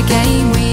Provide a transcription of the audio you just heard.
the game we